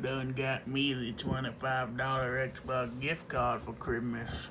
done got me the $25 Xbox gift card for Christmas.